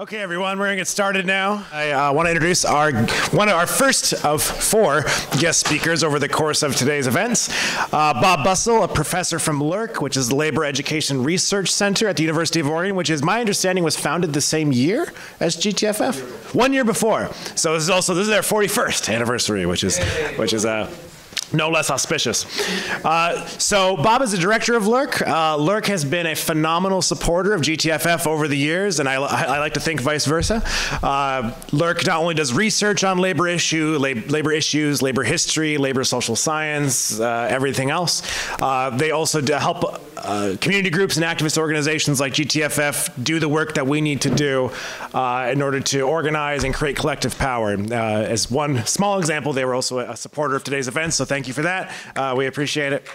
Okay, everyone, we're gonna get started now. I uh, want to introduce our one of our first of four guest speakers over the course of today's events. Uh, Bob Bussel, a professor from LERC, which is the Labor Education Research Center at the University of Oregon, which is my understanding was founded the same year as GTFF, one year before. So this is also this is their 41st anniversary, which is which is a uh, no less auspicious. Uh, so Bob is the director of LERC. Uh, LERC has been a phenomenal supporter of GTFF over the years, and I, I like to think vice versa. Uh, LERC not only does research on labor issue, lab, labor issues, labor history, labor social science, uh, everything else. Uh, they also help uh, community groups and activist organizations like GTFF do the work that we need to do in order to organize and create collective power. as one small example, they were also a supporter of today's event, so thank you for that. Uh, we appreciate it.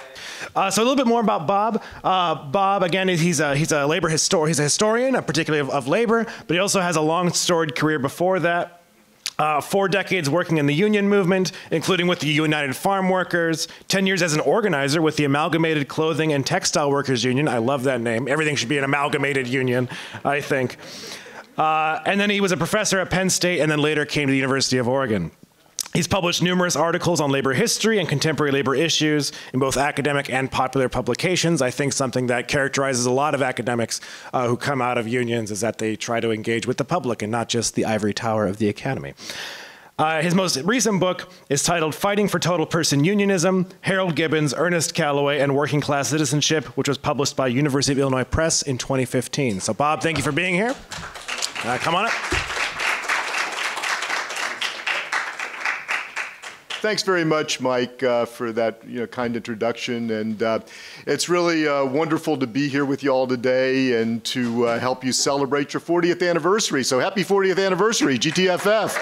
Uh, so a little bit more about Bob. Uh, Bob, again, he's a, he's a labor historian. He's a historian, particularly of, of labor, but he also has a long storied career before that. Uh, four decades working in the union movement, including with the United Farm Workers, 10 years as an organizer with the Amalgamated Clothing and Textile Workers Union. I love that name. Everything should be an amalgamated union, I think. Uh, and then he was a professor at Penn State and then later came to the University of Oregon. He's published numerous articles on labor history and contemporary labor issues in both academic and popular publications. I think something that characterizes a lot of academics uh, who come out of unions is that they try to engage with the public and not just the ivory tower of the academy. Uh, his most recent book is titled Fighting for Total Person Unionism, Harold Gibbons, Ernest Calloway, and Working Class Citizenship, which was published by University of Illinois Press in 2015. So Bob, thank you for being here. Uh, come on up. Thanks very much, Mike, uh, for that you know, kind introduction. And uh, it's really uh, wonderful to be here with you all today and to uh, help you celebrate your 40th anniversary. So happy 40th anniversary, GTFF.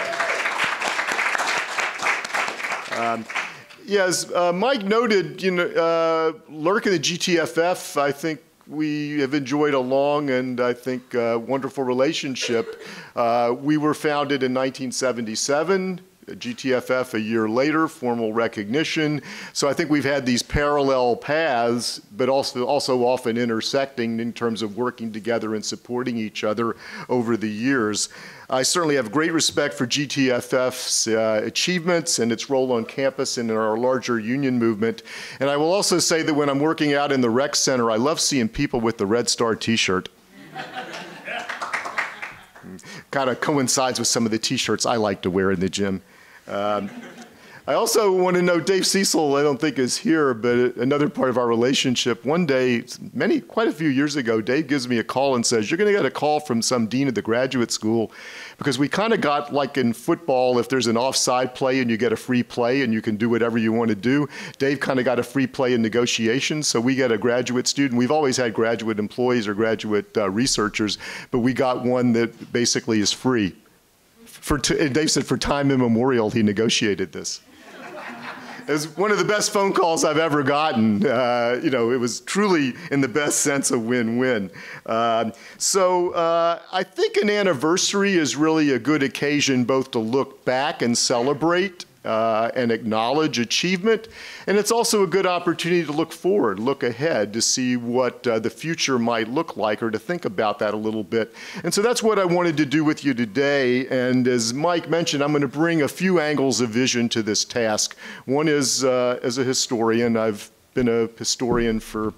Um, Yes, uh, Mike noted, you know, uh, LERC and the GTFF, I think we have enjoyed a long and I think wonderful relationship. We were founded in 1977. GTFF a year later, formal recognition. So I think we've had these parallel paths, but also, also often intersecting in terms of working together and supporting each other over the years. I certainly have great respect for GTFF's uh, achievements and its role on campus and in our larger union movement. And I will also say that when I'm working out in the rec center, I love seeing people with the Red Star t-shirt. kind of coincides with some of the t-shirts I like to wear in the gym. Um, I also want to know Dave Cecil, I don't think is here, but another part of our relationship. One day, many, quite a few years ago, Dave gives me a call and says, You're going to get a call from some dean of the graduate school because we kind of got like in football, if there's an offside play and you get a free play and you can do whatever you want to do. Dave kind of got a free play in negotiations, so we get a graduate student. We've always had graduate employees or graduate uh, researchers, but we got one that basically is free for Dave said for time immemorial he negotiated this. It was one of the best phone calls I've ever gotten. Uh, you know, it was truly in the best sense a win-win. Uh, so uh, I think an anniversary is really a good occasion both to look back and celebrate uh, and acknowledge achievement. And it's also a good opportunity to look forward, look ahead to see what uh, the future might look like or to think about that a little bit. And so that's what I wanted to do with you today. And as Mike mentioned, I'm going to bring a few angles of vision to this task. One is uh, as a historian, I've been a historian for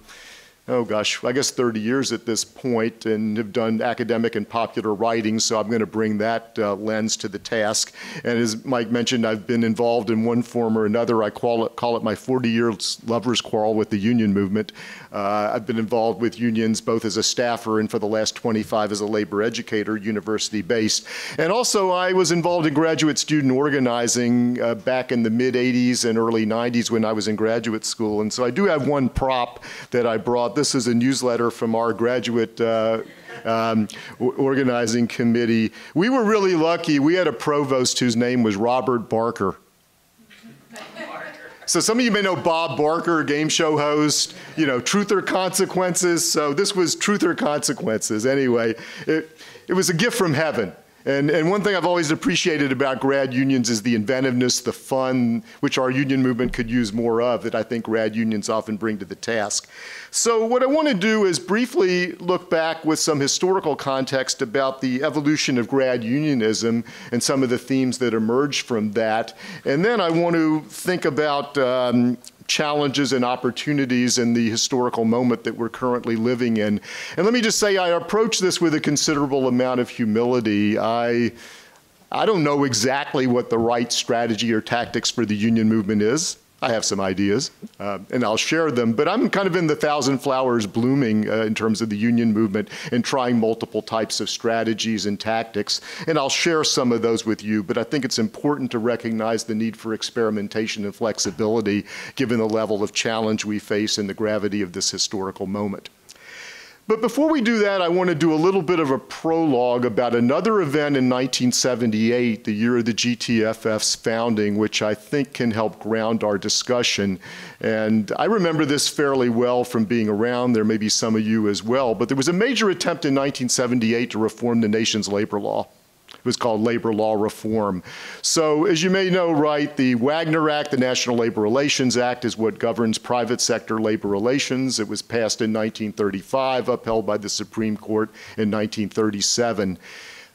oh gosh, I guess 30 years at this point and have done academic and popular writing, so I'm going to bring that uh, lens to the task. And as Mike mentioned, I've been involved in one form or another. I call it, call it my 40 years lover's quarrel with the union movement. Uh, I've been involved with unions both as a staffer and for the last 25 as a labor educator, university based. And also, I was involved in graduate student organizing uh, back in the mid 80s and early 90s when I was in graduate school. And so I do have one prop that I brought. This is a newsletter from our graduate. Uh, um, organizing committee. We were really lucky. We had a provost whose name was Robert Barker. So some of you may know Bob Barker, game show host, you know, Truth or Consequences. So this was Truth or Consequences. Anyway, it, it was a gift from heaven. And, and one thing I've always appreciated about grad unions is the inventiveness, the fun, which our union movement could use more of, that I think grad unions often bring to the task. So what I want to do is briefly look back with some historical context about the evolution of grad unionism and some of the themes that emerged from that. And then I want to think about um, challenges and opportunities in the historical moment that we're currently living in. And let me just say, I approach this with a considerable amount of humility. I, I don't know exactly what the right strategy or tactics for the union movement is. I have some ideas, uh, and I'll share them. But I'm kind of in the thousand flowers blooming uh, in terms of the union movement and trying multiple types of strategies and tactics. And I'll share some of those with you. But I think it's important to recognize the need for experimentation and flexibility given the level of challenge we face and the gravity of this historical moment. But before we do that, I want to do a little bit of a prologue about another event in 1978, the year of the GTFF's founding, which I think can help ground our discussion. And I remember this fairly well from being around. There may be some of you as well. But there was a major attempt in 1978 to reform the nation's labor law. Was called labor law reform. So as you may know, right, the Wagner Act, the National Labor Relations Act, is what governs private sector labor relations. It was passed in 1935, upheld by the Supreme Court in 1937.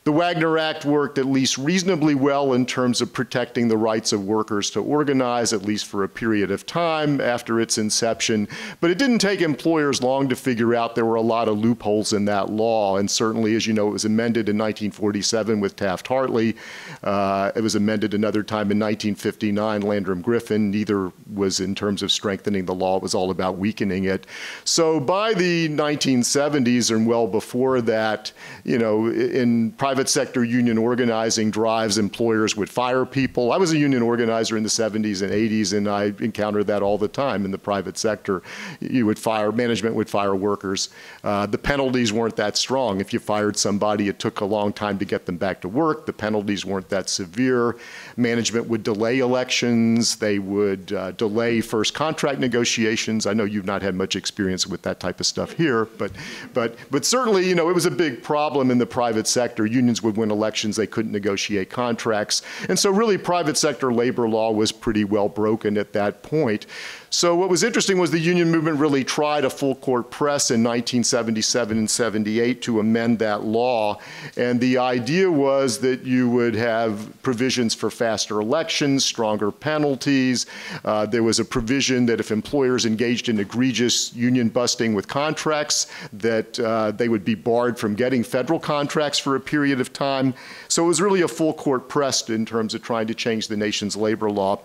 The Wagner Act worked at least reasonably well in terms of protecting the rights of workers to organize, at least for a period of time after its inception. But it didn't take employers long to figure out there were a lot of loopholes in that law. And certainly, as you know, it was amended in 1947 with Taft Hartley. Uh, it was amended another time in 1959, Landrum Griffin. Neither was in terms of strengthening the law, it was all about weakening it. So by the 1970s and well before that, you know, in private sector union organizing drives employers would fire people. I was a union organizer in the 70s and 80s, and I encountered that all the time in the private sector. You would fire, management would fire workers. Uh, the penalties weren't that strong. If you fired somebody, it took a long time to get them back to work. The penalties weren't that severe. Management would delay elections. They would uh, delay first contract negotiations. I know you've not had much experience with that type of stuff here, but, but, but certainly, you know, it was a big problem in the private sector. Unions would win elections, they couldn't negotiate contracts. And so really private sector labor law was pretty well broken at that point. So what was interesting was the union movement really tried a full court press in 1977 and 78 to amend that law. And the idea was that you would have provisions for faster elections, stronger penalties. Uh, there was a provision that if employers engaged in egregious union busting with contracts, that uh, they would be barred from getting federal contracts for a period of time. So it was really a full court press in terms of trying to change the nation's labor law.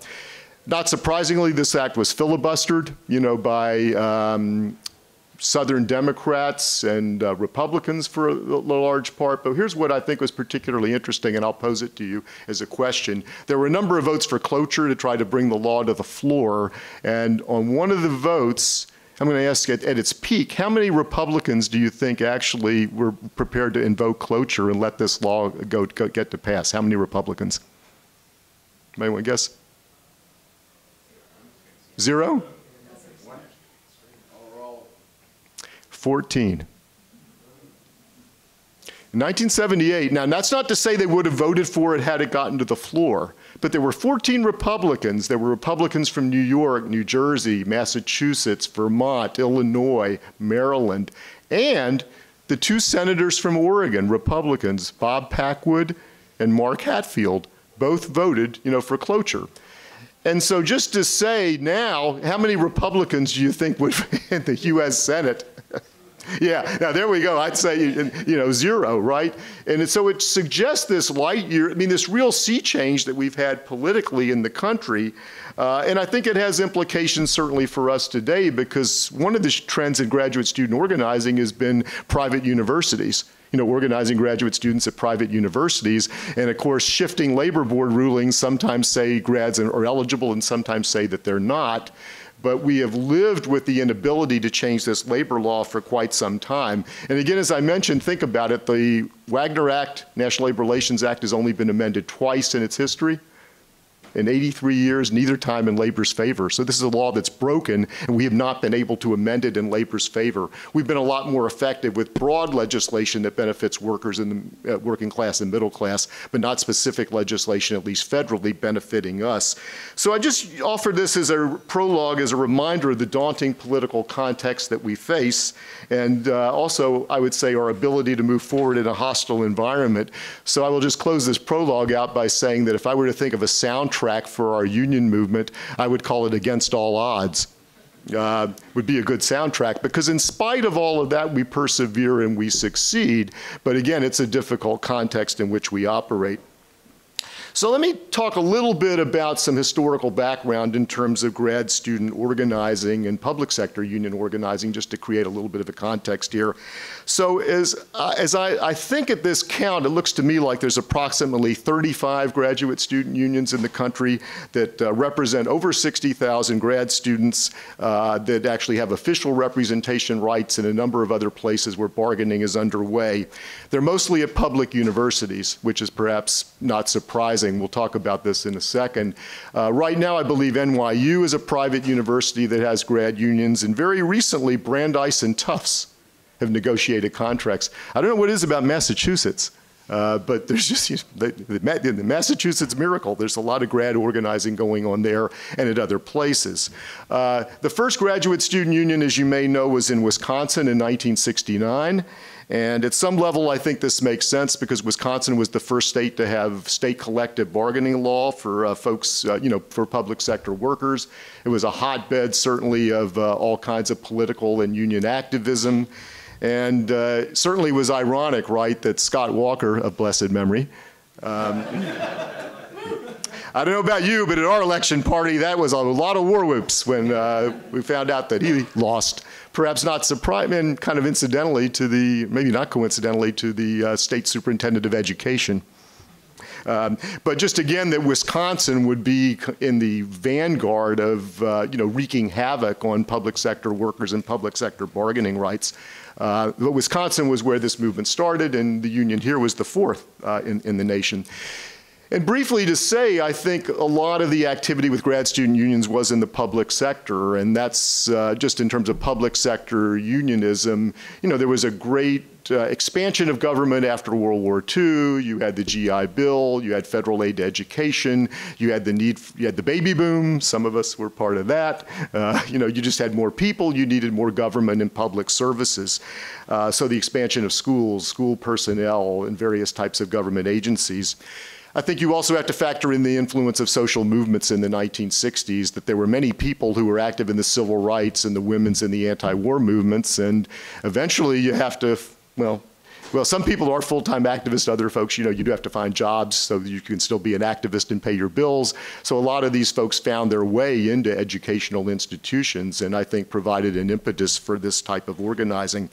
Not surprisingly, this act was filibustered, you know, by um, Southern Democrats and uh, Republicans for a, large part. But here's what I think was particularly interesting, and I'll pose it to you as a question. There were a number of votes for cloture to try to bring the law to the floor. And on one of the votes, I'm going to ask at, at its peak, how many Republicans do you think actually were prepared to invoke cloture and let this law go, go get to pass? How many Republicans? Anyone guess? Zero? 14. In 1978, now that's not to say they would have voted for it had it gotten to the floor, but there were 14 Republicans. There were Republicans from New York, New Jersey, Massachusetts, Vermont, Illinois, Maryland, and the two senators from Oregon, Republicans, Bob Packwood and Mark Hatfield, both voted, you know, for cloture. And so just to say now, how many Republicans do you think would in the U.S. Senate? yeah, now there we go. I'd say, you know, zero, right? And so it suggests this light year, I mean, this real sea change that we've had politically in the country. Uh, and I think it has implications certainly for us today because one of the trends in graduate student organizing has been private universities you know, organizing graduate students at private universities. And of course, shifting labor board rulings sometimes say grads are eligible and sometimes say that they're not. But we have lived with the inability to change this labor law for quite some time. And again, as I mentioned, think about it, the Wagner Act, National Labor Relations Act, has only been amended twice in its history. In 83 years, neither time in labor's favor. So this is a law that's broken, and we have not been able to amend it in labor's favor. We've been a lot more effective with broad legislation that benefits workers in the uh, working class and middle class, but not specific legislation, at least federally, benefiting us. So I just offer this as a prologue, as a reminder of the daunting political context that we face, and uh, also, I would say, our ability to move forward in a hostile environment. So I will just close this prologue out by saying that if I were to think of a soundtrack for our union movement, I would call it Against All Odds. Uh, would be a good soundtrack because in spite of all of that, we persevere and we succeed. But again, it's a difficult context in which we operate. So let me talk a little bit about some historical background in terms of grad student organizing and public sector union organizing, just to create a little bit of a context here. So as, uh, as I, I, think at this count, it looks to me like there's approximately 35 graduate student unions in the country that uh, represent over 60,000 grad students uh, that actually have official representation rights in a number of other places where bargaining is underway. They're mostly at public universities, which is perhaps not surprising We'll talk about this in a second. Uh, right now, I believe NYU is a private university that has grad unions, and very recently, Brandeis and Tufts have negotiated contracts. I don't know what it is about Massachusetts. Uh, but there's just you know, the, the, the, Massachusetts miracle. There's a lot of grad organizing going on there and at other places. Uh, the first graduate student union, as you may know, was in Wisconsin in 1969. And at some level, I think this makes sense because Wisconsin was the first state to have state collective bargaining law for uh, folks, uh, you know, for public sector workers. It was a hotbed, certainly, of uh, all kinds of political and union activism. And uh, certainly was ironic, right, that Scott Walker, of blessed memory, um, I don't know about you, but at our election party, that was a lot of war whoops when uh, we found out that he lost perhaps not surprising, kind of incidentally to the, maybe not coincidentally, to the uh, state superintendent of education. Um, but just again, that Wisconsin would be in the vanguard of, uh, you know, wreaking havoc on public sector workers and public sector bargaining rights. Uh, Wisconsin was where this movement started, and the union here was the fourth uh, in, in the nation. And briefly to say, I think a lot of the activity with grad student unions was in the public sector, and that's uh, just in terms of public sector unionism. You know, there was a great uh, expansion of government after World War II. You had the GI Bill, you had federal aid to education, you had the need, you had the baby boom. Some of us were part of that. Uh, you know, you just had more people, you needed more government and public services. Uh, so the expansion of schools, school personnel, and various types of government agencies. I think you also have to factor in the influence of social movements in the 1960s, that there were many people who were active in the civil rights and the women's and the anti-war movements, and eventually you have to, well, well, some people are full-time activists. Other folks, you know, you do have to find jobs so that you can still be an activist and pay your bills. So a lot of these folks found their way into educational institutions and I think provided an impetus for this type of organizing.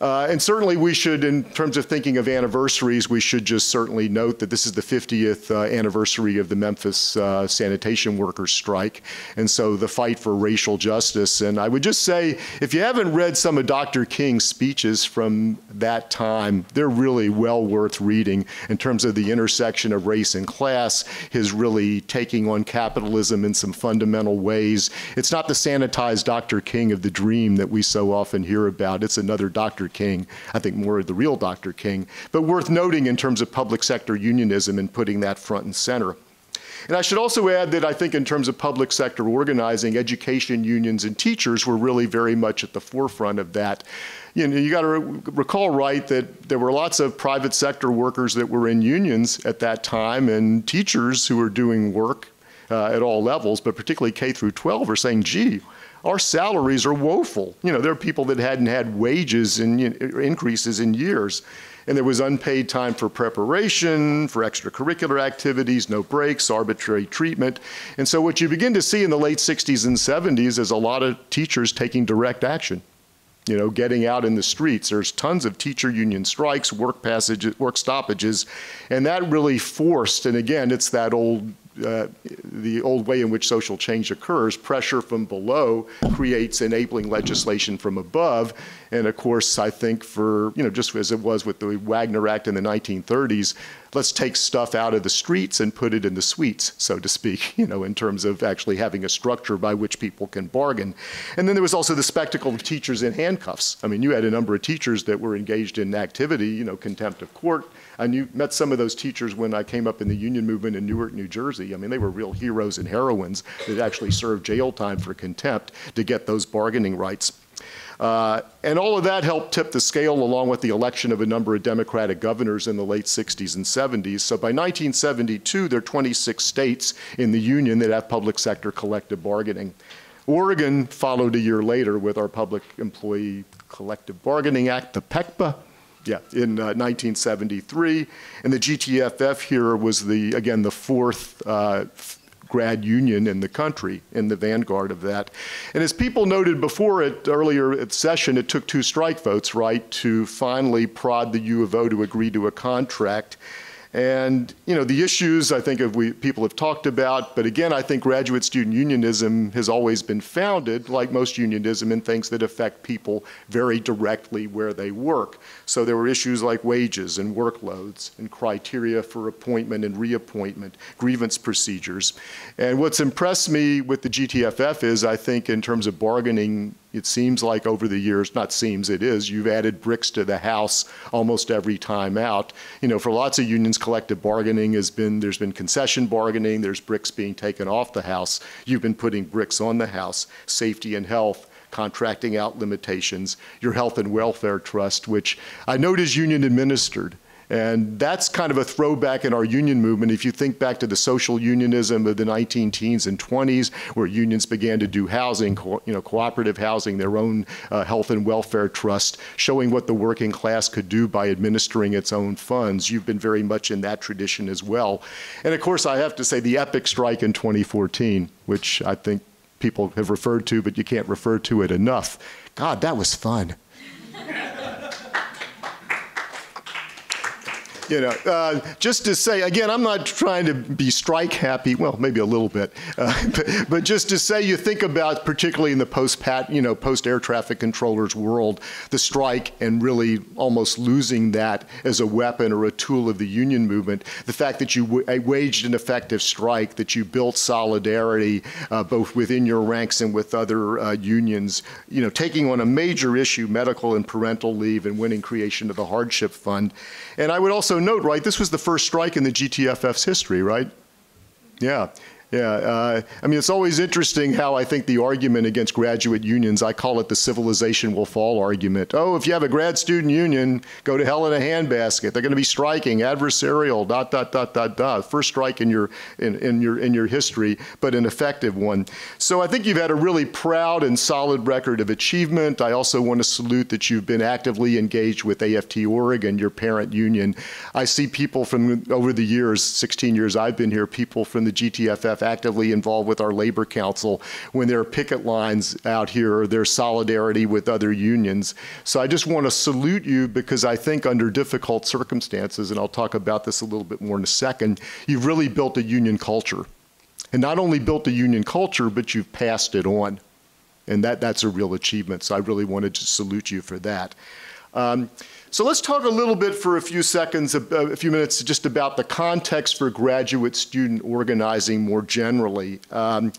Uh, and certainly we should, in terms of thinking of anniversaries, we should just certainly note that this is the 50th uh, anniversary of the Memphis uh, sanitation workers strike. And so the fight for racial justice. And I would just say, if you haven't read some of Dr. King's speeches from that time, they're really well worth reading in terms of the intersection of race and class, his really taking on capitalism in some fundamental ways. It's not the sanitized Dr. King of the dream that we so often hear about. It's another Dr. King, I think more of the real Dr. King, but worth noting in terms of public sector unionism and putting that front and center. And I should also add that I think in terms of public sector organizing, education unions and teachers were really very much at the forefront of that. You know, you got to re recall, right, that there were lots of private sector workers that were in unions at that time and teachers who were doing work uh, at all levels, but particularly K through 12 are saying, gee, our salaries are woeful. You know, there are people that hadn't had wages and you know, increases in years. And there was unpaid time for preparation, for extracurricular activities, no breaks, arbitrary treatment. And so what you begin to see in the late 60s and 70s is a lot of teachers taking direct action you know, getting out in the streets. There's tons of teacher union strikes, work passages, work stoppages, and that really forced, and again, it's that old uh, the old way in which social change occurs. Pressure from below creates enabling legislation from above. And of course, I think for, you know, just as it was with the Wagner Act in the 1930s, let's take stuff out of the streets and put it in the suites, so to speak, you know, in terms of actually having a structure by which people can bargain. And then there was also the spectacle of teachers in handcuffs. I mean, you had a number of teachers that were engaged in activity, you know, contempt of court. I knew, met some of those teachers when I came up in the union movement in Newark, New Jersey. I mean, they were real heroes and heroines that actually served jail time for contempt to get those bargaining rights. Uh, and all of that helped tip the scale along with the election of a number of Democratic governors in the late 60s and 70s. So by 1972, there are 26 states in the union that have public sector collective bargaining. Oregon followed a year later with our Public Employee Collective Bargaining Act, the PECBA, yeah, in uh, 1973. And the GTFF here was the, again, the fourth uh, grad union in the country in the vanguard of that. And as people noted before it earlier at session, it took two strike votes, right, to finally prod the U of O to agree to a contract. And you know the issues I think we, people have talked about, but again I think graduate student unionism has always been founded, like most unionism, in things that affect people very directly where they work. So there were issues like wages and workloads and criteria for appointment and reappointment, grievance procedures. And what's impressed me with the GTFF is I think in terms of bargaining it seems like over the years, not seems, it is, you've added bricks to the house almost every time out. You know, for lots of unions, collective bargaining has been, there's been concession bargaining, there's bricks being taken off the house. You've been putting bricks on the house, safety and health, contracting out limitations, your health and welfare trust, which I note is union administered. And that's kind of a throwback in our union movement. If you think back to the social unionism of the 19 teens and 20s, where unions began to do housing, you know, cooperative housing, their own uh, health and welfare trust, showing what the working class could do by administering its own funds. You've been very much in that tradition as well. And of course, I have to say the epic strike in 2014, which I think people have referred to, but you can't refer to it enough. God, that was fun. you know, uh, just to say, again, I'm not trying to be strike happy, well, maybe a little bit, uh, but, but, just to say you think about, particularly in the post-pat, you know, post-air traffic controllers world, the strike and really almost losing that as a weapon or a tool of the union movement, the fact that you waged an effective strike, that you built solidarity uh, both within your ranks and with other uh, unions, you know, taking on a major issue, medical and parental leave and winning creation of the hardship fund. And I would also note, right, this was the first strike in the GTFF's history, right? Yeah. Yeah, uh, I mean, it's always interesting how I think the argument against graduate unions, I call it the civilization will fall argument. Oh, if you have a grad student union, go to hell in a handbasket. They're going to be striking, adversarial, dot, dot, dot, dot, dot. First strike in your, in, in, your, in your history, but an effective one. So I think you've had a really proud and solid record of achievement. I also want to salute that you've been actively engaged with AFT Oregon, your parent union. I see people from over the years, 16 years I've been here, people from the GTFF actively involved with our labor council when there are picket lines out here or there's solidarity with other unions. So I just want to salute you because I think under difficult circumstances, and I'll talk about this a little bit more in a second, you've really built a union culture. And not only built a union culture, but you've passed it on. And that, that's a real achievement. So I really wanted to salute you for that. Um, so let's talk a little bit for a few seconds, a few minutes, just about the context for graduate student organizing more generally. Um,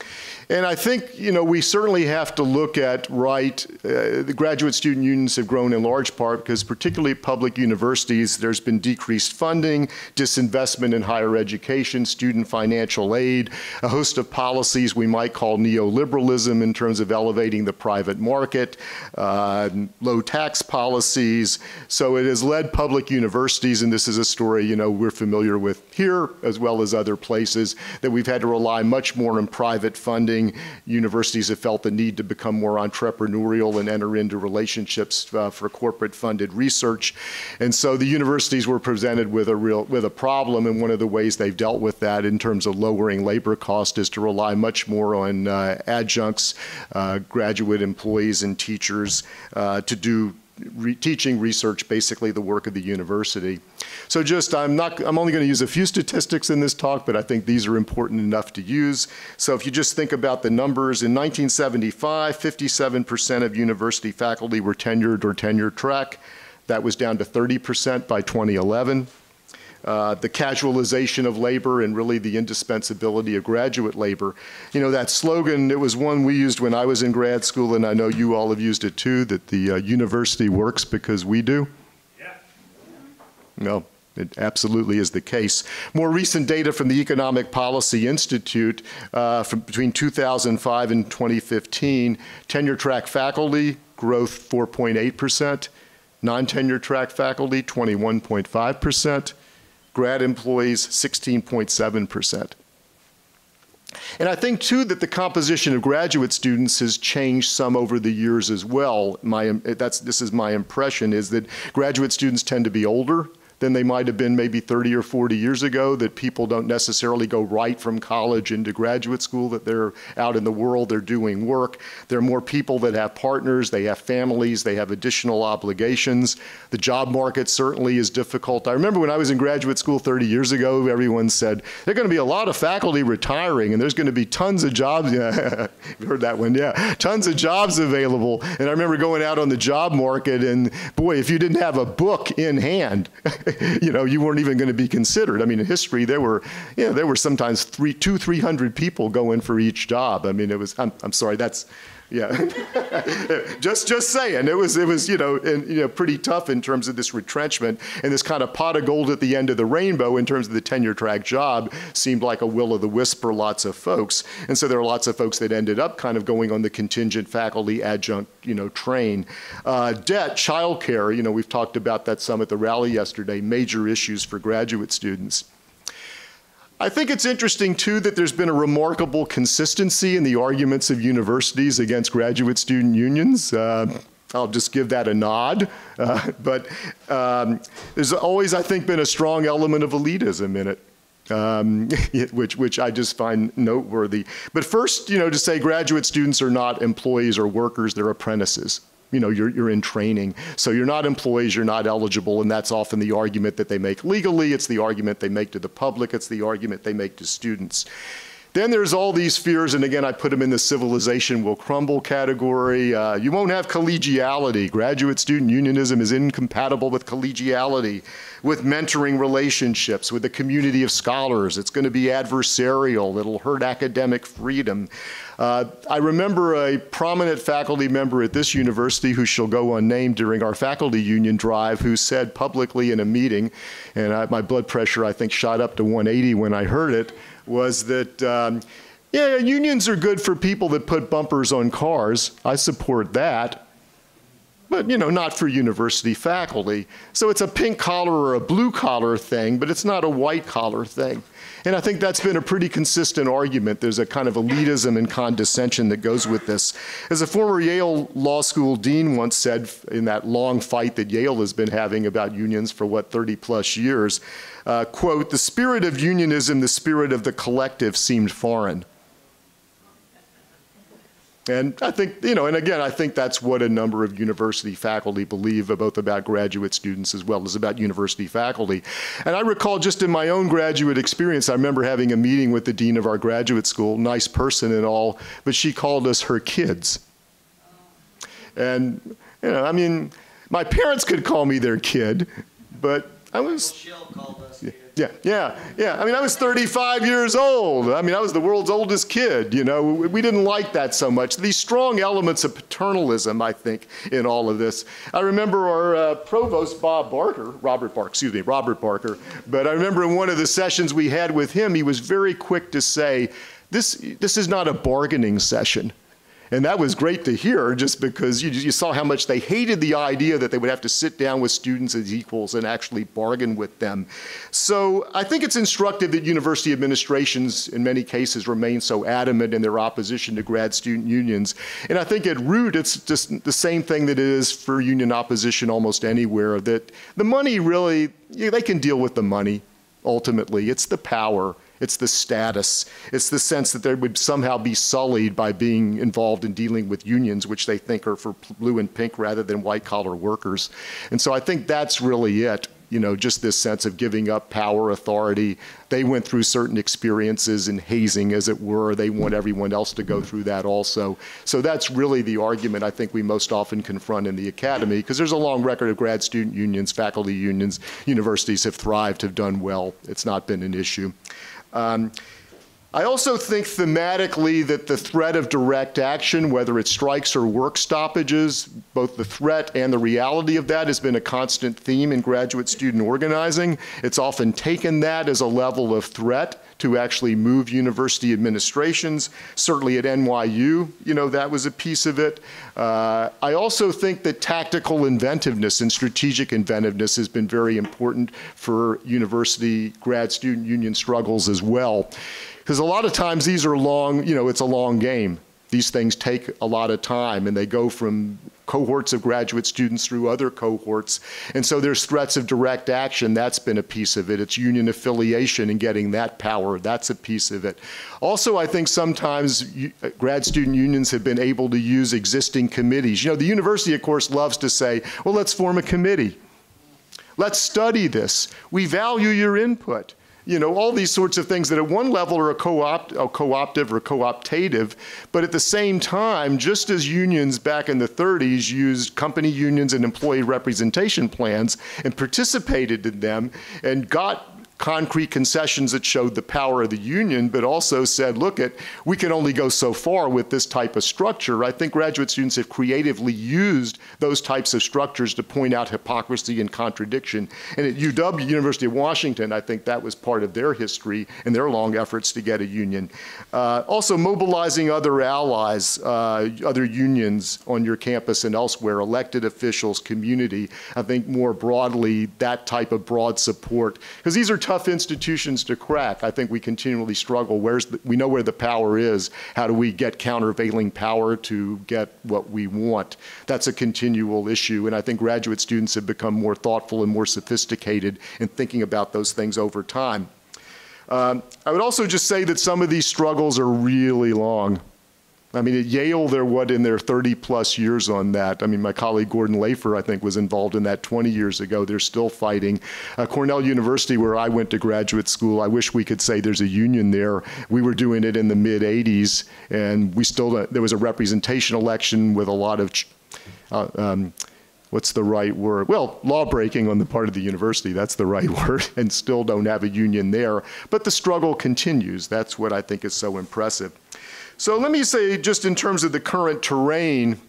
and I think, you know, we certainly have to look at, right, uh, the graduate student unions have grown in large part because particularly at public universities, there's been decreased funding, disinvestment in higher education, student financial aid, a host of policies we might call neoliberalism in terms of elevating the private market, uh, low tax policies, so it has led public universities, and this is a story you know we're familiar with here as well as other places, that we've had to rely much more on private funding. Universities have felt the need to become more entrepreneurial and enter into relationships uh, for corporate funded research. And so the universities were presented with a real with a problem, and one of the ways they've dealt with that in terms of lowering labor cost is to rely much more on uh, adjuncts, uh, graduate employees and teachers uh, to do re teaching, research, basically the work of the university. So just, I'm not, I'm only going to use a few statistics in this talk, but I think these are important enough to use. So if you just think about the numbers, in 1975, 57% of university faculty were tenured or tenure track. That was down to 30% by 2011. Uh, the casualization of labor and really the indispensability of graduate labor. You know, that slogan, it was one we used when I was in grad school, and I know you all have used it too, that the uh, university works because we do. Yeah. No, it absolutely is the case. More recent data from the Economic Policy Institute uh, from between 2005 and 2015, tenure track faculty growth 4.8%, non-tenure track faculty 21.5%, grad employees 16.7%. And I think too that the composition of graduate students has changed some over the years as well. My, that's, this is my impression is that graduate students tend to be older than they might have been maybe 30 or 40 years ago, that people don't necessarily go right from college into graduate school, that they're out in the world, they're doing work. There are more people that have partners, they have families, they have additional obligations. The job market certainly is difficult. I remember when I was in graduate school 30 years ago, everyone said, there are going to be a lot of faculty retiring and there's going to be tons of jobs. You heard that one, yeah. Tons of jobs available. And I remember going out on the job market and boy, if you didn't have a book in hand, you know, you weren't even going to be considered. I mean, in history, there were, you know, there were sometimes three, two, three hundred people going for each job. I mean, it was. I'm, I'm sorry, that's yeah. just just saying. It was it was, you know, you know, pretty tough in terms of this retrenchment and this kind of pot of gold at the end of the rainbow in terms of the tenure track job seemed like a will of the wisp for lots of folks. And so there are lots of folks that ended up kind of going on the contingent faculty adjunct, you know, train. Uh, debt, childcare, you know, we've talked about that some at the rally yesterday, major issues for graduate students. I think it's interesting, too, that there's been a remarkable consistency in the arguments of universities against graduate student unions. Uh, I'll just give that a nod. Uh, but um, there's always, I think, been a strong element of elitism in it. Um, which, which I just find noteworthy. But first, you know, to say graduate students are not employees or workers, they're apprentices you know, you're, you're in training. So you're not employees, you're not eligible, and that's often the argument that they make legally, it's the argument they make to the public, it's the argument they make to students. Then there's all these fears, and again, I put them in the civilization will crumble category. Uh, you won't have collegiality. Graduate student unionism is incompatible with collegiality, with mentoring relationships, with the community of scholars. It's going to be adversarial. It'll hurt academic freedom. Uh, I remember a prominent faculty member at this university who shall go unnamed during our faculty union drive who said publicly in a meeting, and I, my blood pressure I think shot up to 180 when I heard it, was that um, yeah, unions are good for people that put bumpers on cars. I support that but you know, not for university faculty. So it's a pink collar or a blue collar thing, but it's not a white collar thing. And I think that's been a pretty consistent argument. There's a kind of elitism and condescension that goes with this. As a former Yale Law School dean once said in that long fight that Yale has been having about unions for what, 30 plus years, uh, quote, the spirit of unionism, the spirit of the collective seemed foreign. And I think, you know, and again, I think that's what a number of university faculty believe both about graduate students as well as about university faculty. And I recall just in my own graduate experience, I remember having a meeting with the dean of our graduate school, nice person and all, but she called us her kids. And, you know, I mean, my parents could call me their kid, but I was. Yeah, yeah, yeah. I mean, I was 35 years old. I mean, I was the world's oldest kid. You know, we didn't like that so much. These strong elements of paternalism, I think, in all of this. I remember our uh, provost, Bob Barker, Robert Barker, excuse me, Robert Barker. But I remember in one of the sessions we had with him, he was very quick to say, this, this is not a bargaining session. And that was great to hear just because you, you, saw how much they hated the idea that they would have to sit down with students as equals and actually bargain with them. So I think it's instructive that university administrations in many cases remain so adamant in their opposition to grad student unions. And I think at root it's just the same thing that it is for union opposition almost anywhere, that the money really, they can deal with the money ultimately. It's the power It's the status. It's the sense that they would somehow be sullied by being involved in dealing with unions, which they think are for blue and pink rather than white collar workers. And so I think that's really it you know, just this sense of giving up power, authority. They went through certain experiences in hazing, as it were. They want everyone else to go through that also. So that's really the argument I think we most often confront in the academy, because there's a long record of grad student unions, faculty unions. Universities have thrived, have done well. It's not been an issue. Um, I also think thematically that the threat of direct action, whether it's strikes or work stoppages, both the threat and the reality of that has been a constant theme in graduate student organizing. It's often taken that as a level of threat to actually move university administrations. Certainly at NYU, you know, that was a piece of it. Uh, I also think that tactical inventiveness and strategic inventiveness has been very important for university grad student union struggles as well. Because a lot of times these are long, you know, it's a long game. These things take a lot of time and they go from cohorts of graduate students through other cohorts. And so there's threats of direct action. That's been a piece of it. It's union affiliation and getting that power. That's a piece of it. Also, I think sometimes grad student unions have been able to use existing committees. You know, the university, of course, loves to say, well, let's form a committee. Let's study this. We value your input you know, all these sorts of things that at one level are a co-opt, a co-optive or co-optative, but at the same time, just as unions back in the 30s used company unions and employee representation plans and participated in them and got concrete concessions that showed the power of the union, but also said, look, at we can only go so far with this type of structure. I think graduate students have creatively used those types of structures to point out hypocrisy and contradiction. And at UW, University of Washington, I think that was part of their history and their long efforts to get a union. Uh, also, mobilizing other allies, uh, other unions on your campus and elsewhere, elected officials, community. I think more broadly, that type of broad support, because these are tough institutions to crack. I think we continually struggle. Where's the, we know where the power is. How do we get countervailing power to get what we want? That's a continual issue, and I think graduate students have become more thoughtful and more sophisticated in thinking about those things over time. Um, I would also just say that some of these struggles are really long. I mean, at Yale, they're what in their 30 plus years on that. I mean, my colleague Gordon Lafer, I think, was involved in that 20 years ago. They're still fighting. Uh, Cornell University, where I went to graduate school, I wish we could say there's a union there. We were doing it in the mid 80s, and we still, uh, there was a representation election with a lot of, uh, um, what's the right word? Well, law breaking on the part of the university, that's the right word, and still don't have a union there. But the struggle continues. That's what I think is so impressive. So let me say, just in terms of the current terrain,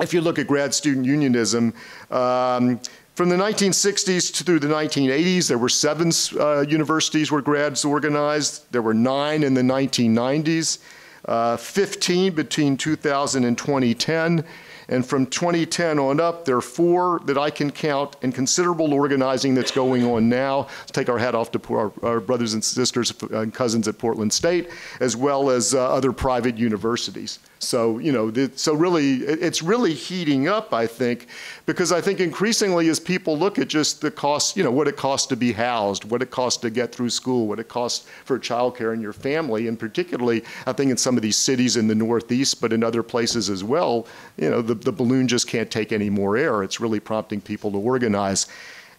if you look at grad student unionism, um, from the 1960s through the 1980s, there were seven uh, universities where grads organized. There were nine in the 1990s, uh, 15 between 2000 and 2010. And from 2010 on up, there are four that I can count and considerable organizing that's going on now. Let's take our hat off to our, our brothers and sisters and cousins at Portland State, as well as uh, other private universities. So, you know, so really, it's really heating up, I think, because I think increasingly as people look at just the cost, you know, what it costs to be housed, what it costs to get through school, what it costs for childcare in your family, and particularly, I think in some of these cities in the Northeast, but in other places as well, you know, the, the balloon just can't take any more air. It's really prompting people to organize.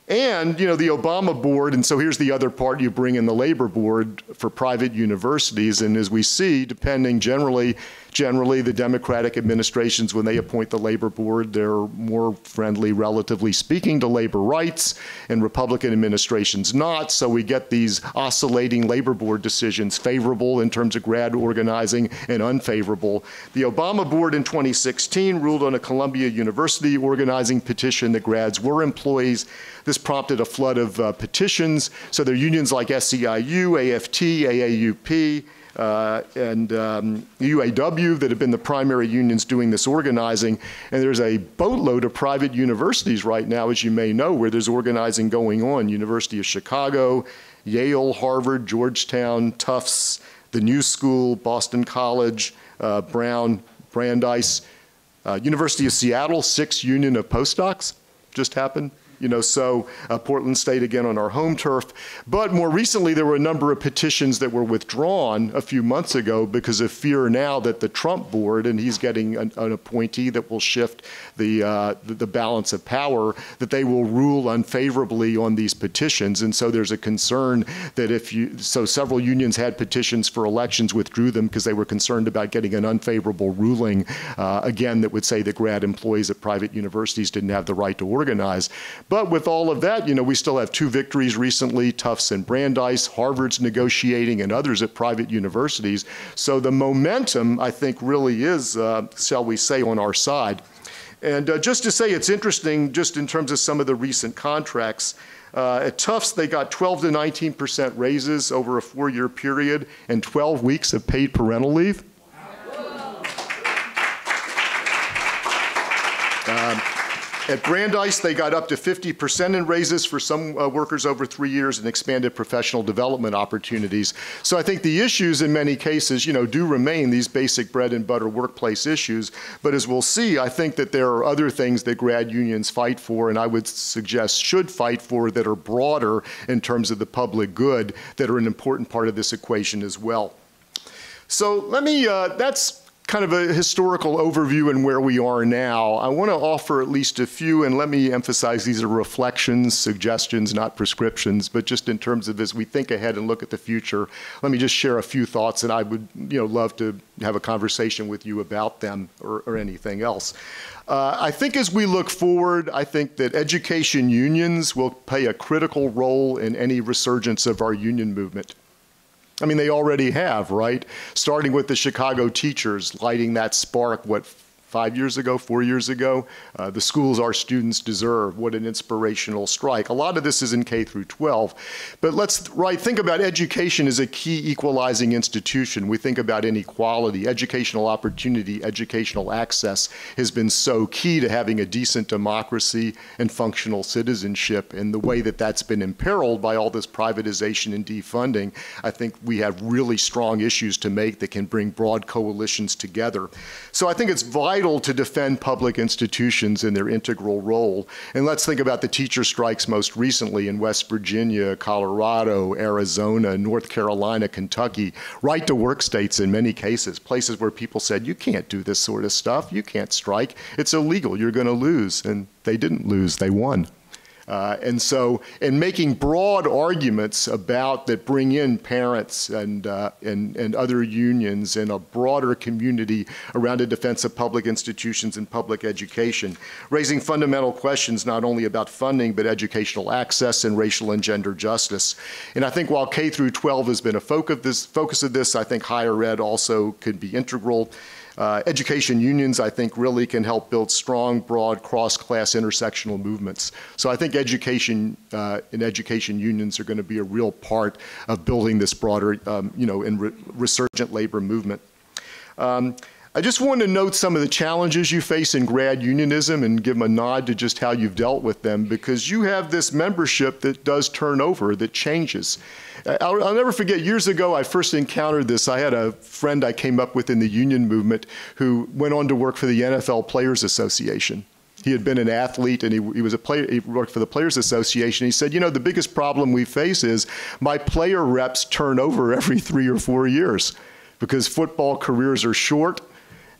And, you know, the Obama board, and so here's the other part you bring in the labor board for private universities. And as we see, depending generally, generally the Democratic administrations, when they appoint the labor board, they're more friendly, relatively speaking, to labor rights, and Republican administrations not. So we get these oscillating labor board decisions, favorable in terms of grad organizing and unfavorable. The Obama board in 2016 ruled on a Columbia University organizing petition that grads were employees. This prompted a flood of uh, petitions. So there are unions like SEIU, AFT, AAUP, uh, and um, UAW that have been the primary unions doing this organizing. And there's a boatload of private universities right now, as you may know, where there's organizing going on. University of Chicago, Yale, Harvard, Georgetown, Tufts, the New School, Boston College, uh, Brown, Brandeis, uh, University of Seattle, six union of postdocs just happened you know, so uh, Portland State again on our home turf. But more recently, there were a number of petitions that were withdrawn a few months ago because of fear now that the Trump board, and he's getting an, an appointee that will shift the, uh, the, balance of power, that they will rule unfavorably on these petitions. And so there's a concern that if you, so several unions had petitions for elections, withdrew them because they were concerned about getting an unfavorable ruling, uh, again, that would say that grad employees at private universities didn't have the right to organize. But with all of that, you know, we still have two victories recently, Tufts and Brandeis, Harvard's negotiating, and others at private universities. So the momentum, I think, really is, uh, shall we say, on our side. And uh, just to say, it's interesting, just in terms of some of the recent contracts. Uh, at Tufts, they got 12 to 19 percent raises over a four-year period and 12 weeks of paid parental leave. Um, at Brandeis, they got up to 50% in raises for some uh, workers over three years and expanded professional development opportunities. So I think the issues in many cases, you know, do remain these basic bread and butter workplace issues. But as we'll see, I think that there are other things that grad unions fight for, and I would suggest should fight for that are broader in terms of the public good that are an important part of this equation as well. So let me, uh, that's kind of a historical overview and where we are now, I want to offer at least a few, and let me emphasize these are reflections, suggestions, not prescriptions, but just in terms of as we think ahead and look at the future, let me just share a few thoughts, and I would you know love to have a conversation with you about them or, or anything else. Uh, I think as we look forward, I think that education unions will play a critical role in any resurgence of our union movement. I mean, they already have, right? Starting with the Chicago teachers, lighting that spark, what, five years ago, four years ago. Uh, the schools our students deserve. What an inspirational strike. A lot of this is in K through 12. But let's right think about education as a key equalizing institution. We think about inequality, educational opportunity, educational access has been so key to having a decent democracy and functional citizenship. And the way that that's been imperiled by all this privatization and defunding, I think we have really strong issues to make that can bring broad coalitions together. So I think it's vital vital to defend public institutions in their integral role. And let's think about the teacher strikes most recently in West Virginia, Colorado, Arizona, North Carolina, Kentucky, right to work states in many cases, places where people said, you can't do this sort of stuff, you can't strike, it's illegal, you're going to lose. And they didn't lose, they won. Uh, and so, in making broad arguments about that bring in parents and, uh, and, and other unions and a broader community around a defense of public institutions and public education, raising fundamental questions not only about funding but educational access and racial and gender justice. And I think while K through 12 has been a focus of this, focus of this I think higher ed also could be integral. Uh, education unions, I think, really can help build strong, broad, cross-class intersectional movements. So I think education uh, and education unions are going to be a real part of building this broader, um, you know, and re resurgent labor movement. Um, I just want to note some of the challenges you face in grad unionism and give them a nod to just how you've dealt with them because you have this membership that does turn over, that changes. I'll, I'll, never forget years ago, I first encountered this. I had a friend I came up with in the union movement who went on to work for the NFL Players Association. He had been an athlete and he, he was a player, he worked for the Players Association. He said, You know, the biggest problem we face is my player reps turn over every three or four years because football careers are short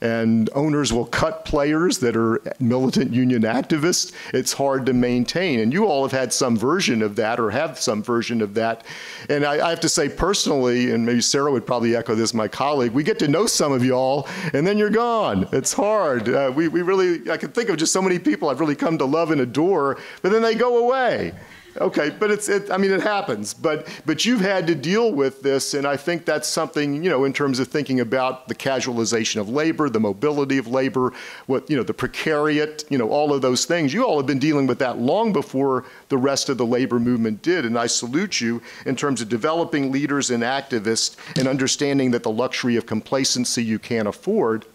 and owners will cut players that are militant union activists. It's hard to maintain. And you all have had some version of that or have some version of that. And I, I have to say personally, and maybe Sarah would probably echo this, my colleague, we get to know some of y'all and then you're gone. It's hard. Uh, we, we really, I can think of just so many people I've really come to love and adore, but then they go away. Okay, but it's, it, I mean, it happens. But, but you've had to deal with this, and I think that's something, you know, in terms of thinking about the casualization of labor, the mobility of labor, what, you know, the precariat, you know, all of those things. You all have been dealing with that long before the rest of the labor movement did, and I salute you in terms of developing leaders and activists and understanding that the luxury of complacency you can't afford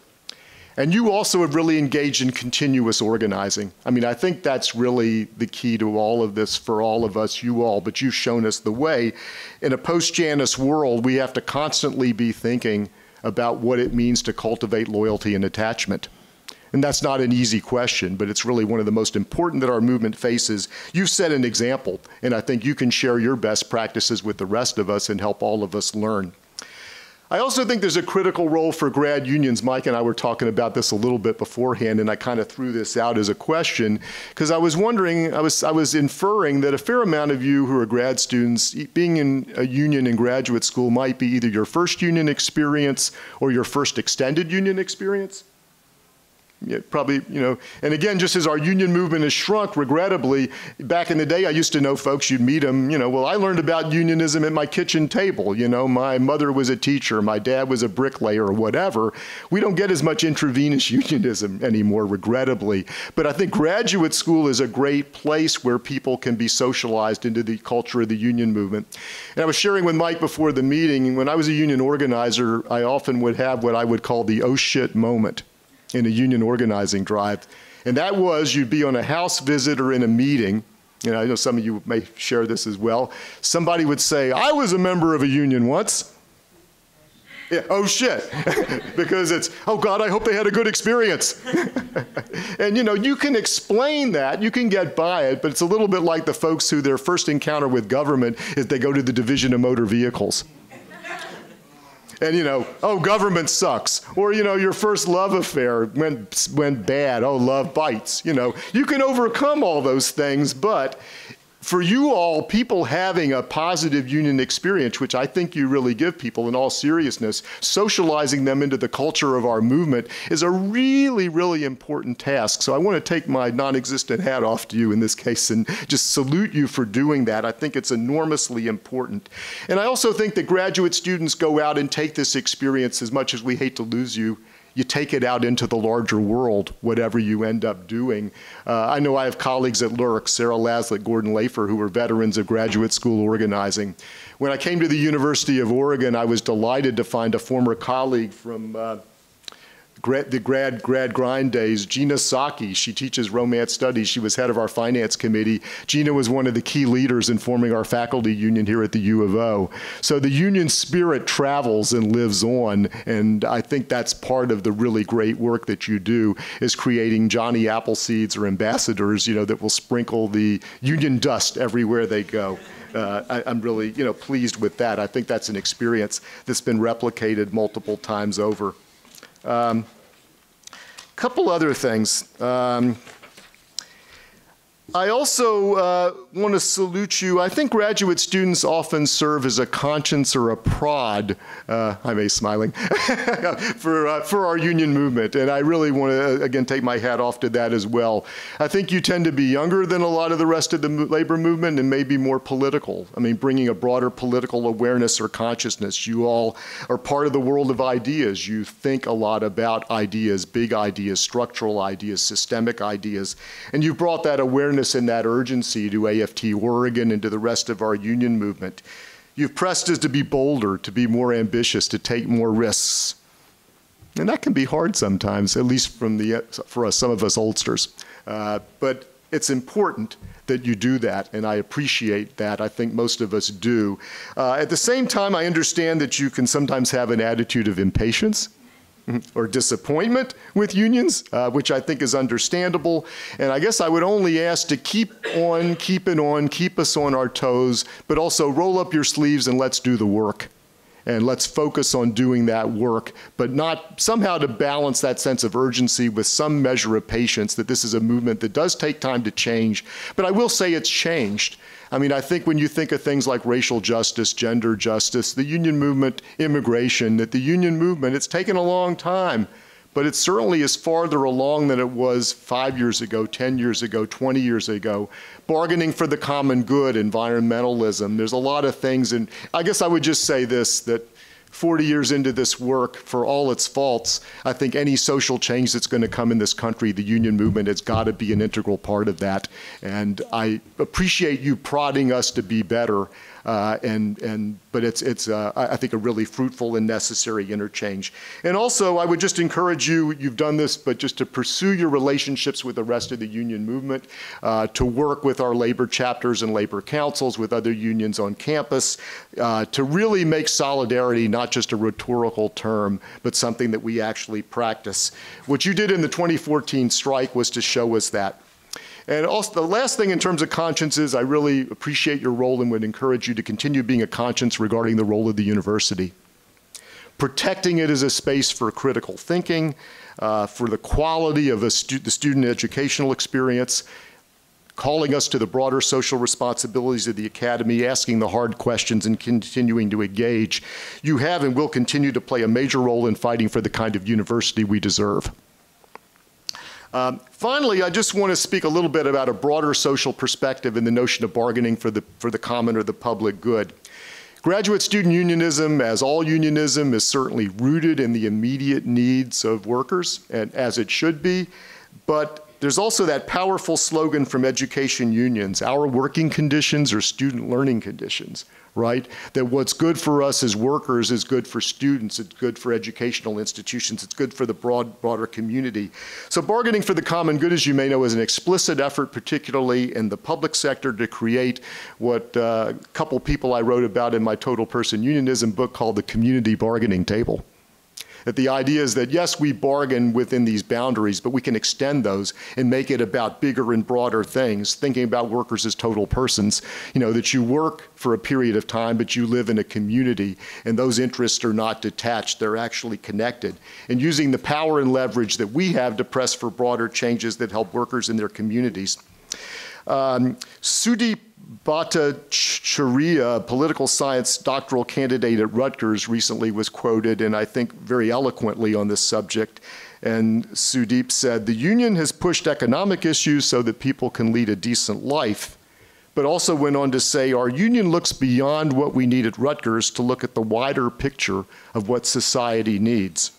and you also have really engaged in continuous organizing. I mean, I think that's really the key to all of this for all of us, you all, but you've shown us the way. In a post Janus world, we have to constantly be thinking about what it means to cultivate loyalty and attachment. And that's not an easy question, but it's really one of the most important that our movement faces. You've set an example, and I think you can share your best practices with the rest of us and help all of us learn. I also think there's a critical role for grad unions. Mike and I were talking about this a little bit beforehand, and I kind of threw this out as a question because I was wondering, I was, I was inferring that a fair amount of you who are grad students, being in a union in graduate school might be either your first union experience or your first extended union experience probably, you know, and again, just as our union movement has shrunk, regrettably, back in the day, I used to know folks, you'd meet them, you know, well, I learned about unionism at my kitchen table. You know, my mother was a teacher, my dad was a bricklayer, or whatever. We don't get as much intravenous unionism anymore, regrettably. But I think graduate school is a great place where people can be socialized into the culture of the union movement. And I was sharing with Mike before the meeting, when I was a union organizer, I often would have what I would call the oh shit moment in a union organizing drive. And that was you'd be on a house visit or in a meeting. And I know some of you may share this as well. Somebody would say, I was a member of a union once. Yeah, oh shit. because it's, oh God, I hope they had a good experience. and you know, you can explain that, you can get by it, but it's a little bit like the folks who their first encounter with government is they go to the Division of Motor Vehicles and you know, oh, government sucks. Or, you know, your first love affair went, went bad. Oh, love bites. You know, you can overcome all those things, but for you all, people having a positive union experience, which I think you really give people in all seriousness, socializing them into the culture of our movement is a really, really important task. So I want to take my non existent hat off to you in this case and just salute you for doing that. I think it's enormously important. And I also think that graduate students go out and take this experience as much as we hate to lose you you take it out into the larger world, whatever you end up doing. Uh, I know I have colleagues at LERC, Sarah Laslett, Gordon Lafer, who were veterans of graduate school organizing. When I came to the University of Oregon, I was delighted to find a former colleague from uh, the grad grad grind days, Gina Psaki. She teaches romance studies. She was head of our finance committee. Gina was one of the key leaders in forming our faculty union here at the U of O. So the union spirit travels and lives on, and I think that's part of the really great work that you do is creating Johnny Appleseeds or ambassadors, you know, that will sprinkle the union dust everywhere they go. Uh, I, am really, you know, pleased with that. I think that's an experience that's been replicated multiple times over. A um, couple other things. Um, I also uh, want to salute you. I think graduate students often serve as a conscience or a prod, uh, I'm a smiling, for, uh, for our union movement. And I really want to, uh, again, take my hat off to that as well. I think you tend to be younger than a lot of the rest of the labor movement and maybe more political. I mean, bringing a broader political awareness or consciousness. You all are part of the world of ideas. You think a lot about ideas, big ideas, structural ideas, systemic ideas. And you've brought that awareness awareness and that urgency to AFT Oregon and to the rest of our union movement. You've pressed us to be bolder, to be more ambitious, to take more risks. And that can be hard sometimes, at least from the, for us, some of us oldsters. Uh, but it's important that you do that, and I appreciate that. I think most of us do. Uh, at the same time, I understand that you can sometimes have an attitude of impatience or disappointment with unions, uh, which I think is understandable. And I guess I would only ask to keep on, keep it on, keep us on our toes, but also roll up your sleeves and let's do the work. And let's focus on doing that work, but not somehow to balance that sense of urgency with some measure of patience that this is a movement that does take time to change. But I will say it's changed. I mean, I think when you think of things like racial justice, gender justice, the union movement, immigration, that the union movement, it's taken a long time, but it certainly is farther along than it was five years ago, 10 years ago, 20 years ago. Bargaining for the common good, environmentalism, there's a lot of things. And I guess I would just say this that 40 years into this work, for all its faults, I think any social change that's going to come in this country, the union movement has got to be an integral part of that. And I appreciate you prodding us to be better. Uh, and, and, but it's, it's uh, I think, a really fruitful and necessary interchange. And also, I would just encourage you, you've done this, but just to pursue your relationships with the rest of the union movement, uh, to work with our labor chapters and labor councils, with other unions on campus, uh, to really make solidarity not just a rhetorical term, but something that we actually practice. What you did in the 2014 strike was to show us that. And also, the last thing in terms of conscience is I really appreciate your role and would encourage you to continue being a conscience regarding the role of the university. Protecting it as a space for critical thinking, uh, for the quality of stu the student educational experience, calling us to the broader social responsibilities of the academy, asking the hard questions and continuing to engage. You have and will continue to play a major role in fighting for the kind of university we deserve. Um, finally, I just want to speak a little bit about a broader social perspective in the notion of bargaining for the, for the common or the public good. Graduate student unionism, as all unionism, is certainly rooted in the immediate needs of workers, and as it should be, but there's also that powerful slogan from education unions, our working conditions are student learning conditions right? That what's good for us as workers is good for students, it's good for educational institutions, it's good for the broad, broader community. So bargaining for the common good, as you may know, is an explicit effort, particularly in the public sector, to create what uh, a couple people I wrote about in my Total Person Unionism book called the Community Bargaining Table. That the idea is that yes, we bargain within these boundaries, but we can extend those and make it about bigger and broader things, thinking about workers as total persons. You know, that you work for a period of time, but you live in a community, and those interests are not detached, they're actually connected. And using the power and leverage that we have to press for broader changes that help workers in their communities. Um, Bhattacharya, a political science doctoral candidate at Rutgers, recently was quoted, and I think very eloquently on this subject. And Sudeep said, The union has pushed economic issues so that people can lead a decent life, but also went on to say, Our union looks beyond what we need at Rutgers to look at the wider picture of what society needs.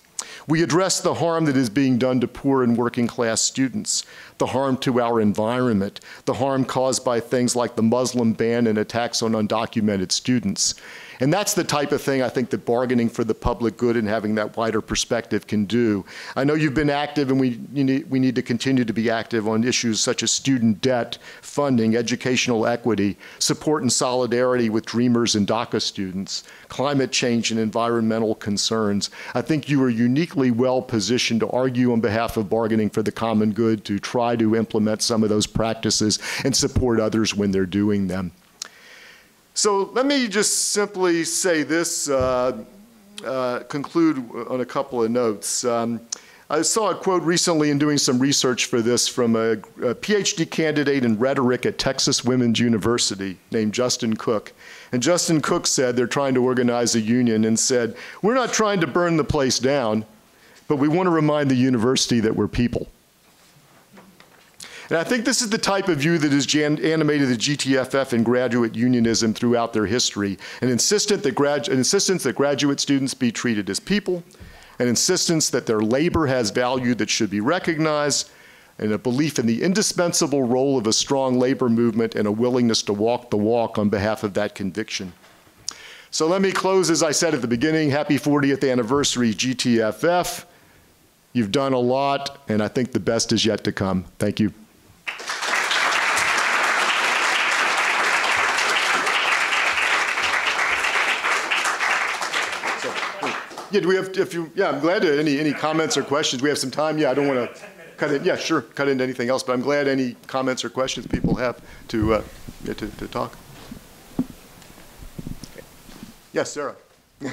We address the harm that is being done to poor and working class students, the harm to our environment, the harm caused by things like the Muslim ban and attacks on undocumented students. And that's the type of thing I think that bargaining for the public good and having that wider perspective can do. I know you've been active and we, need, we need to continue to be active on issues such as student debt, funding, educational equity, support and solidarity with Dreamers and DACA students, climate change and environmental concerns. I think you are uniquely well positioned to argue on behalf of bargaining for the common good to try to implement some of those practices and support others when they're doing them. So let me just simply say this, uh, uh, conclude on a couple of notes. Um, I saw a quote recently in doing some research for this from a, a, PhD candidate in rhetoric at Texas Women's University named Justin Cook. And Justin Cook said they're trying to organize a union and said, We're not trying to burn the place down, but we want to remind the university that we're people. And I think this is the type of view that has animated the GTFF and graduate unionism throughout their history, an, insistent that an insistence that graduate students be treated as people, an insistence that their labor has value that should be recognized, and a belief in the indispensable role of a strong labor movement and a willingness to walk the walk on behalf of that conviction. So let me close, as I said at the beginning, happy 40th anniversary GTFF. You've done a lot, and I think the best is yet to come. Thank you. Yeah, do we have, if you, yeah, I'm glad to, any, any comments or questions? We have some time. Yeah, I don't want to cut in, yeah, sure, cut into anything else, but I'm glad any comments or questions people have to, uh, to, to talk. Yes, Sarah. um,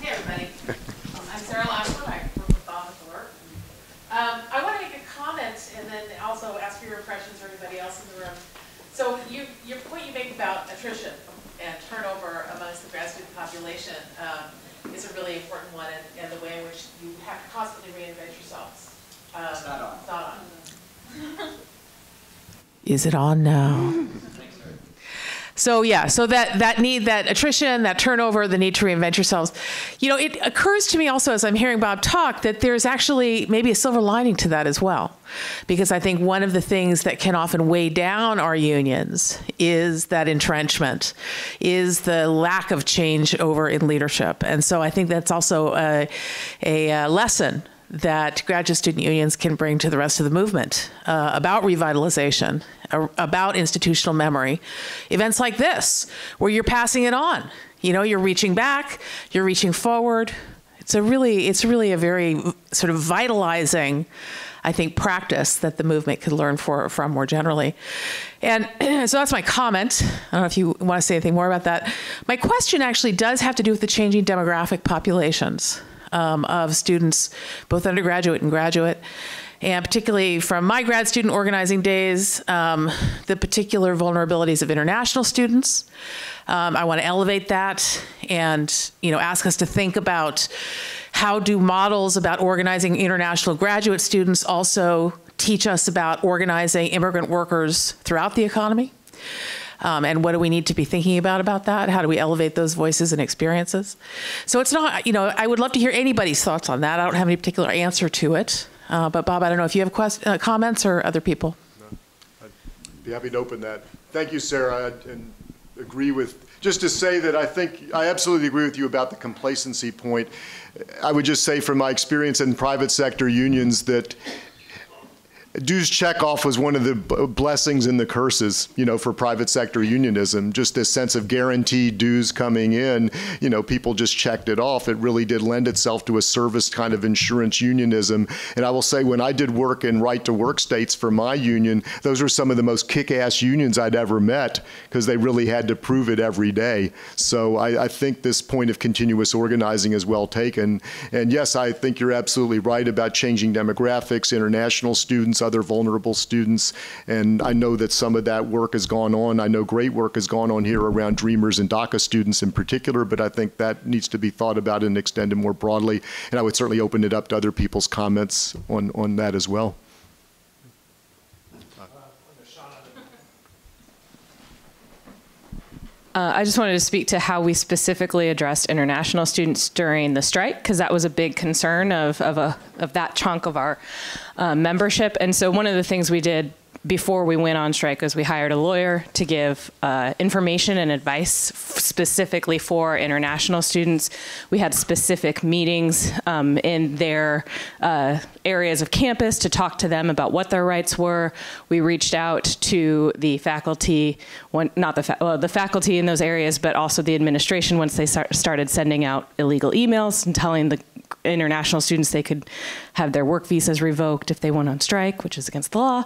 hey, everybody. Um, I'm Sarah Laslett. I work with Bob at the work. Um, I want to make a comment and then also ask for your impressions or anybody else in the room. So you, your point you make about attrition and turnover amongst the grad student population, um, is a really important one and, and the way in which you have to constantly reinvent yourselves. Um, it's not on. It's not on. Is it on now? So yeah, so that that need, that attrition, that turnover, the need to reinvent yourselves. You know, it occurs to me also as I'm hearing Bob talk that there's actually maybe a silver lining to that as well, because I think one of the things that can often weigh down our unions is that entrenchment, is the lack of change over in leadership, and so I think that's also a, a lesson that graduate student unions can bring to the rest of the movement uh, about revitalization, about institutional memory. Events like this, where you're passing it on. You know, you're reaching back, you're reaching forward. It's a really, it's really a very sort of vitalizing, I think, practice that the movement could learn for, from more generally. And so that's my comment. I don't know if you want to say anything more about that. My question actually does have to do with the changing demographic populations um, of students, both undergraduate and graduate. And particularly from my grad student organizing days, um, the particular vulnerabilities of international students. Um, I want to elevate that and you know ask us to think about how do models about organizing international graduate students also teach us about organizing immigrant workers throughout the economy. Um, and what do we need to be thinking about about that? How do we elevate those voices and experiences? So it's not, you know, I would love to hear anybody's thoughts on that. I don't have any particular answer to it. Uh, but Bob, I don't know if you have quest- uh, comments or other people. No, I'd be happy to open that. Thank you, Sarah, I, and agree with. Just to say that I think I absolutely agree with you about the complacency point. I would just say from my experience in private sector unions that dues checkoff was one of the blessings and the curses, you know, for private sector unionism. Just this sense of guaranteed dues coming in, you know, people just checked it off. It really did lend itself to a service kind of insurance unionism. And I will say, when I did work in right to work states for my union, those were some of the most kick ass unions I'd ever met because they really had to prove it every day. So I, I think this point of continuous organizing is well taken. And yes, I think you're absolutely right about changing demographics, international students other vulnerable students. And I know that some of that work has gone on. I know great work has gone on here around Dreamers and DACA students in particular, but I think that needs to be thought about and extended more broadly. And I would certainly open it up to other people's comments on, on that as well. Uh, I just wanted to speak to how we specifically addressed international students during the strike, because that was a big concern of, of, a, of that chunk of our uh, membership. And so one of the things we did before we went on strike was we hired a lawyer to give uh, information and advice specifically for international students. We had specific meetings um, in their uh, areas of campus to talk to them about what their rights were. We reached out to the faculty, not the, fa well, the faculty in those areas, but also the administration once they start, started sending out illegal emails and telling the international students they could have their work visas revoked if they went on strike, which is against the law.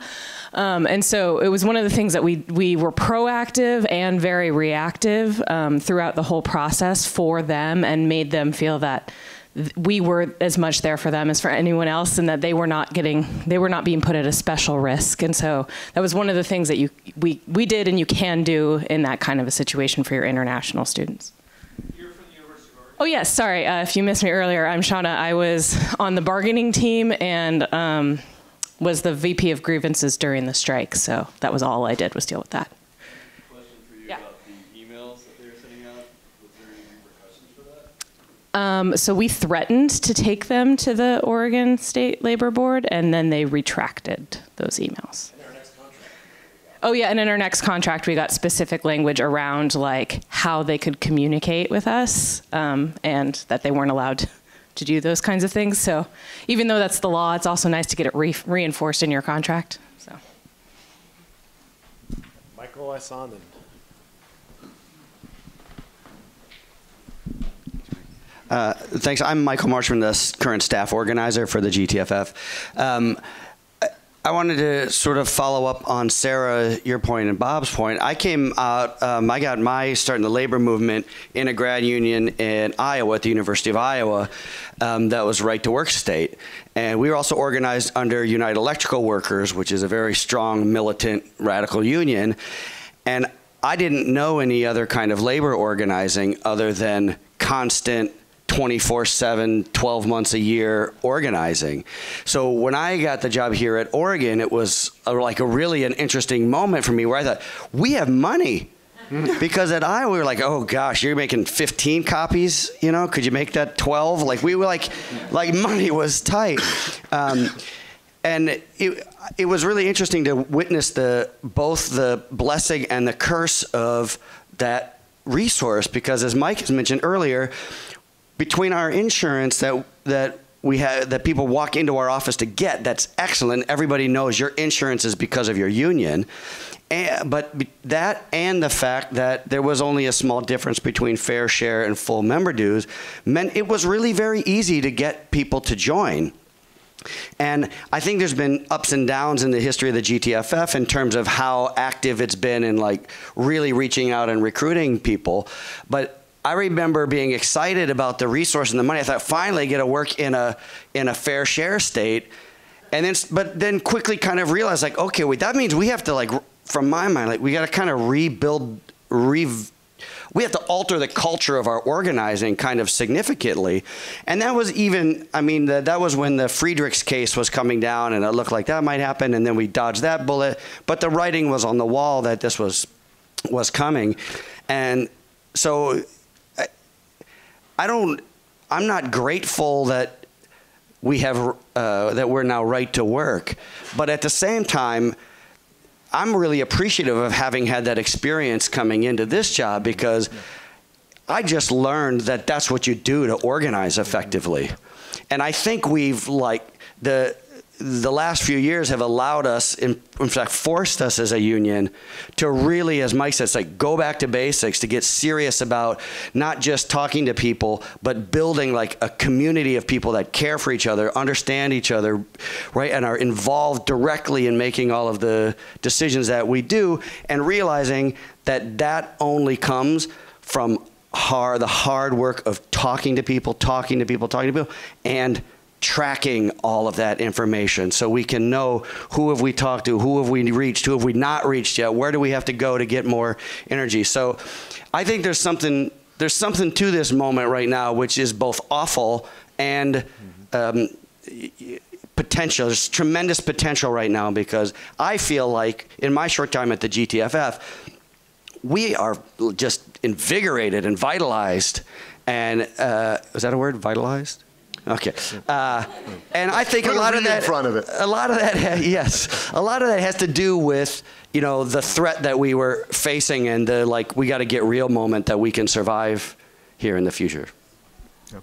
Um, and so it was one of the things that we we were proactive and very reactive um, throughout the whole process for them and made them feel that we were as much there for them as for anyone else and that they were not getting they were not being put at a special risk and so that was one of the things that you we we did and you can do in that kind of a situation for your international students Oh, yes. Sorry. Uh, if you missed me earlier, I'm Shauna. I was on the bargaining team and um, was the VP of grievances during the strike. So that was all I did was deal with that. Question for you yeah. about the emails that they were sending out. Was there any repercussions for that? Um, so we threatened to take them to the Oregon State Labor Board, and then they retracted those emails. Oh yeah, and in our next contract, we got specific language around like how they could communicate with us, um, and that they weren't allowed to do those kinds of things. So even though that's the law, it's also nice to get it re reinforced in your contract. So. Michael Esonden. Uh, thanks. I'm Michael Marshman, the current staff organizer for the GTFF. Um, I wanted to sort of follow up on Sarah, your point, and Bob's point. I came out, um, I got my start in the labor movement in a grad union in Iowa at the University of Iowa um, that was right to work state. And we were also organized under United Electrical Workers, which is a very strong, militant, radical union. And I didn't know any other kind of labor organizing other than constant 24 7, 12 months a year organizing. So when I got the job here at Oregon, it was a, like a really an interesting moment for me where I thought, we have money. because at Iowa we were like, oh gosh, you're making 15 copies. You know, could you make that 12? Like we were like, like money was tight. Um, and it, it was really interesting to witness the both the blessing and the curse of that resource because as Mike has mentioned earlier, between our insurance that that we have that people walk into our office to get that's excellent. Everybody knows your insurance is because of your union. And, but that and the fact that there was only a small difference between fair share and full member dues meant it was really very easy to get people to join. And I think there's been ups and downs in the history of the GTFF in terms of how active it's been in like really reaching out and recruiting people. But I remember being excited about the resource and the money. I thought finally I get to work in a in a fair share state, and then but then quickly kind of realized like okay wait that means we have to like from my mind like we got to kind of rebuild re we have to alter the culture of our organizing kind of significantly. And that was even, I mean, the, that was when the Friedrichs case was coming down and it looked like that might happen. And then we dodged that bullet. But the writing was on the wall that this was, was coming. And so I, don't, I'm not grateful that we have, uh, that we're now right to work. But at the same time, I'm really appreciative of having had that experience coming into this job because I just learned that that's what you do to organize effectively. And I think we've like the the last few years have allowed us, in, in, fact, forced us as a union to really, as Mike says, like go back to basics, to get serious about not just talking to people, but building like a community of people that care for each other, understand each other, right, and are involved directly in making all of the decisions that we do, and realizing that that only comes from hard, the hard work of talking to people, talking to people, talking to people, and tracking all of that information so we can know who have we talked to, who have we reached, who have we not reached yet, where do we have to go to get more energy. So I think there's something there's something to this moment right now which is both awful and um, potential. There's tremendous potential right now because I feel like in my short time at the GTFF, we are just invigorated and vitalized. And uh, is that a word? Vitalized? Okay, uh, and I think Put a lot of that, in front of it. a lot of that, yes, a lot of that has to do with you know the threat that we were facing and the like. We got to get real moment that we can survive here in the future. Yep.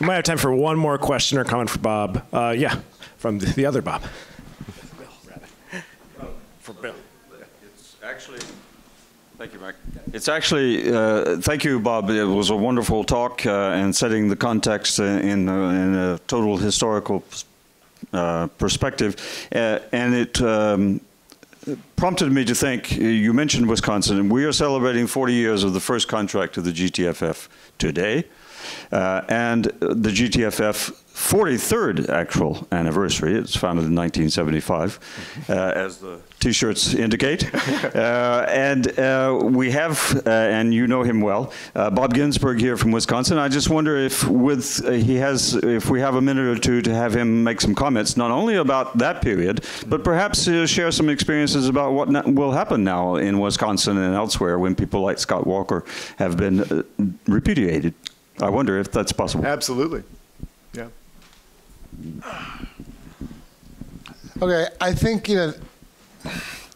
We might have time for one more question or comment for Bob. Uh, yeah, from the, the other Bob. For Bill. It's actually, thank you, Mike. It's actually, uh, thank you, Bob. It was a wonderful talk uh, and setting the context in, uh, in a total historical uh, perspective. Uh, and it um, prompted me to think, you mentioned Wisconsin, and we are celebrating 40 years of the first contract of the GTFF today. Uh, and the GTFF 43rd actual anniversary. It's founded in 1975, uh, as the T-shirts indicate. Uh, and uh, we have, uh, and you know him well, uh, Bob Ginsburg here from Wisconsin. I just wonder if, with he has, if we have a minute or two to have him make some comments, not only about that period, but perhaps share some experiences about what will happen now in Wisconsin and elsewhere when people like Scott Walker have been repudiated. I wonder if that's possible. Absolutely. Yeah. Okay, I think, you know,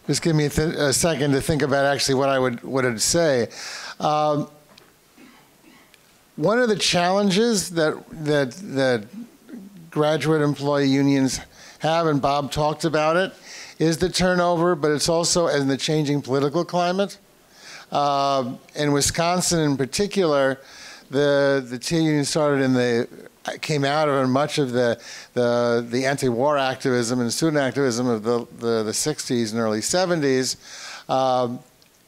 just give me a, th- a second to think about actually what I would, what I'd say. Um, one of the challenges that, that, that graduate employee unions have, and Bob talked about it, is the turnover, but it's also in the changing political climate. Uh, in Wisconsin, in particular, the the T union started in the came out of much of the the, the anti-war activism and student activism of the, the, the 60s and early 70s. Um,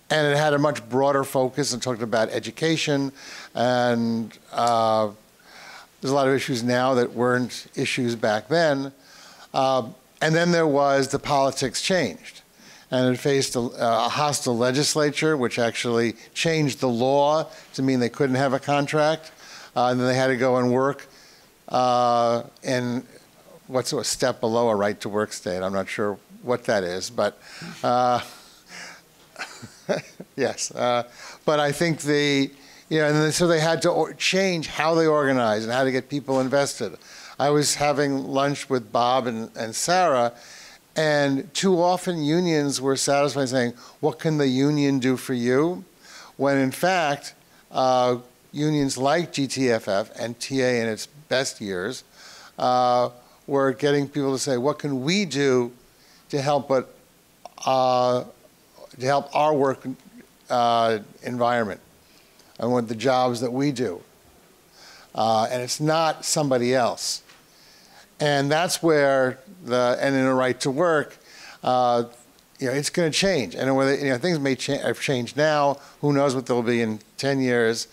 and it had a much broader focus and talked about education and uh, there's a lot of issues now that weren't issues back then. Uh, and then there was the politics changed and it faced a, a, hostile legislature, which actually changed the law to mean they couldn't have a contract. Uh, and then they had to go and work uh, in what's a step below a right to work state. I'm not sure what that is, but uh, yes. Uh, but I think the, you know, and so they had to change how they organize and how to get people invested. I was having lunch with Bob and, and Sarah, and too often unions were satisfied saying, What can the union do for you? When in fact, uh, unions like GTFF and TA in its best years uh, were getting people to say, What can we do to help, but, uh, to help our work uh, environment and with the jobs that we do? Uh, and it's not somebody else. And that's where the, and in a right to work, uh, you know, it's going to change. And whether, you know, things may cha- have changed now. Who knows what they'll be in 10 years.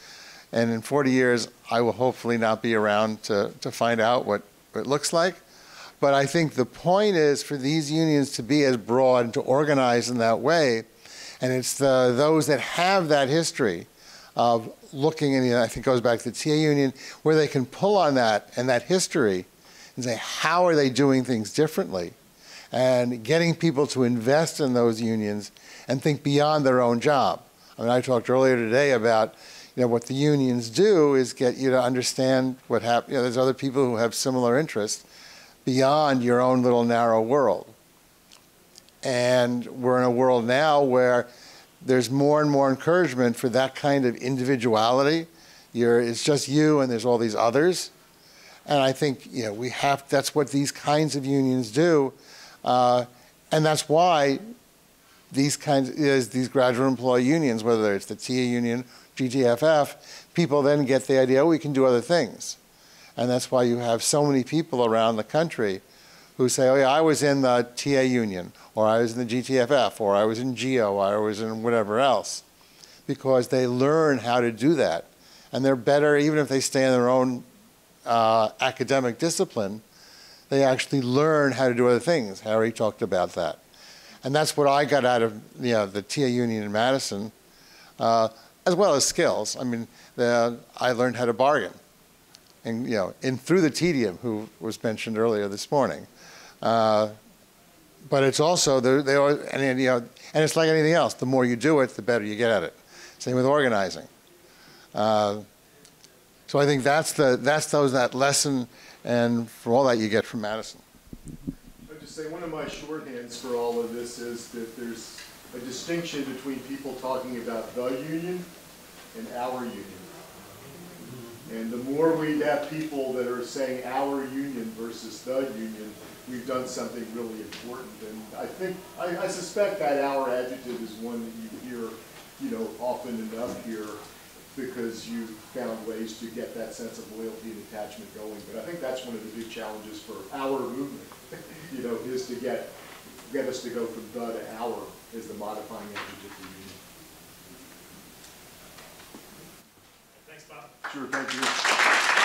And in 40 years, I will hopefully not be around to, to find out what it looks like. But I think the point is for these unions to be as broad and to organize in that way. And it's the, those that have that history of looking, and I think it goes back to the TA union, where they can pull on that and that history and say, how are they doing things differently? And getting people to invest in those unions and think beyond their own job. I mean, I talked earlier today about, you know, what the unions do is get you to understand what happened. You know, there's other people who have similar interests beyond your own little narrow world. And we're in a world now where there's more and more encouragement for that kind of individuality. You're, it's just you, and there's all these others. And I think you know we have. That's what these kinds of unions do, uh, and that's why these kinds is these graduate employee unions, whether it's the TA union, GTFF, people then get the idea, oh, we can do other things, and that's why you have so many people around the country who say, oh yeah, I was in the TA union, or I was in the GTFF, or I was in GEO, or I was in whatever else, because they learn how to do that, and they're better even if they stay in their own uh, academic discipline, they actually learn how to do other things. Harry talked about that. And that's what I got out of you know, the TA Union in Madison, uh, as well as skills. I mean, the, I learned how to bargain. And, you know, in through the tedium, who was mentioned earlier this morning. Uh, but it's also, they always, and, you know, and it's like anything else. The more you do it, the better you get at it. Same with organizing. Uh, so I think that's the that's those that lesson, and for all that you get from Madison. I'd just say one of my shorthands for all of this is that there's a distinction between people talking about the union and our union. And the more we have people that are saying our union versus the union, we've done something really important. And I think, I, I suspect that our adjective is one that you hear, you know, often enough here because you found ways to get that sense of loyalty and attachment going. But I think that's one of the big challenges for our movement, you know, is to get, get us to go from the to our is the modifying adjective for union. Thanks, Bob. Sure, thank you.